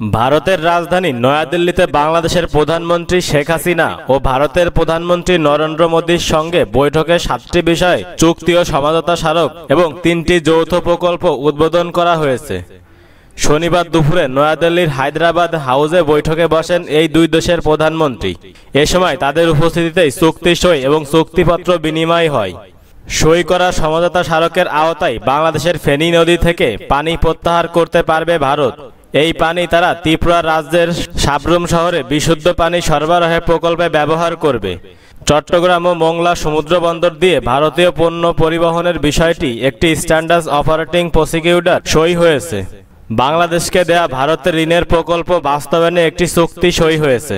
ভারতের রাজধানী নয়াদিল্লিতে বাংলাদেশের প্রধানমন্ত্রী শেখ হাসিনা ও ভারতের প্রধানমন্ত্রী নরেন্দ্র মোদীর সঙ্গে বৈঠকে সাতটি বিষয়ে চুক্তি ও সমঝোতা স্মারক এবং তিনটি যৌথ প্রকল্প উদ্বোধন করা হয়েছে। শনিবার দুপুরে নয়াদিল্লির হায়দ্রাবাদ হাউসে বৈঠকে বসেন এই দুই দেশের প্রধানমন্ত্রী। এ সময় তাদের উপস্থিতিতেই চুক্তি সই এবং চুক্তিপত্র বিনিময় হয়। সই করা সমঝোতা স্মারকের আওতায় বাংলাদেশের ফেনী নদী থেকে পানি প্রত্যাহার করতে পারবে ভারত। এই পানি তারা ত্রিপুরা রাজ্যের সাবরুম শহরে বিশুদ্ধ পানি সরবরাহের প্রকল্পে ব্যবহার করবে। চট্টগ্রাম ও মোংলা সমুদ্র বন্দর দিয়ে ভারতীয় পণ্য পরিবহনের বিষয়টি একটি স্ট্যান্ডার্ড অপারেটিং প্রসিকিউটার সই হয়েছে। বাংলাদেশকে দেয়া ভারতের ঋণের প্রকল্প বাস্তবায়নে একটি চুক্তি সই হয়েছে।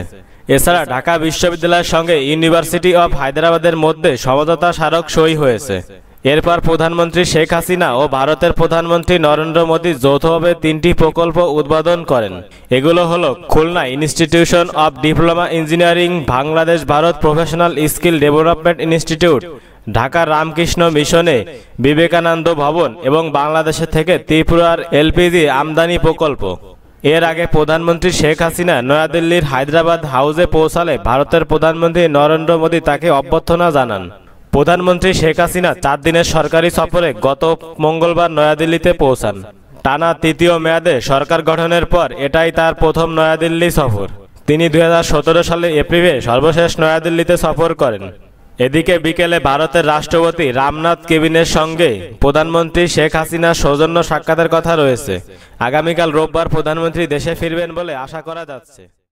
এছাড়া ঢাকা বিশ্ববিদ্যালয়ের সঙ্গে ইউনিভার্সিটি অব হায়দ্রাবাদের মধ্যে সমঝোতা স্মারক সই হয়েছে। এরপর প্রধানমন্ত্রী শেখ হাসিনা ও ভারতের প্রধানমন্ত্রী নরেন্দ্র মোদী যৌথভাবে তিনটি প্রকল্প উদ্বোধন করেন। এগুলো হলো Khulna institution of diploma engineering, Bangladesh Bharat professional skill development institute, Dhaka Ramakrishna মিশনে বিবেকানন্দ ভবন এবং বাংলাদেশের থেকে ত্রিপুরার এলপিজি আমদানি প্রকল্প। এর আগে প্রধানমন্ত্রী শেখ হাসিনা নয়াদিল্লির হায়দ্রাবাদ হাউসে পৌঁছালে ভারতের প্রধানমন্ত্রী নরেন্দ্র মোদী তাকে অভ্যর্থনা জানান। প্রধানমন্ত্রী শেখ হাসিনা চার দিনের সরকারি সফরে গত মঙ্গলবার নয়াদিল্লিতে পৌঁছান। টানা তৃতীয় মেয়াদে সরকার গঠনের পর এটাই তার প্রথম নয়াদিল্লি সফর। তিনি দু হাজার সতেরো সালে এপ্রিলে সর্বশেষ নয়াদিল্লিতে সফর করেন। এদিকে বিকেলে ভারতের রাষ্ট্রপতি রামনাথ কেবিনের সঙ্গে প্রধানমন্ত্রী শেখ হাসিনার সৌজন্য সাক্ষাতের কথা রয়েছে। আগামীকাল রোববার প্রধানমন্ত্রী দেশে ফিরবেন বলে আশা করা যাচ্ছে।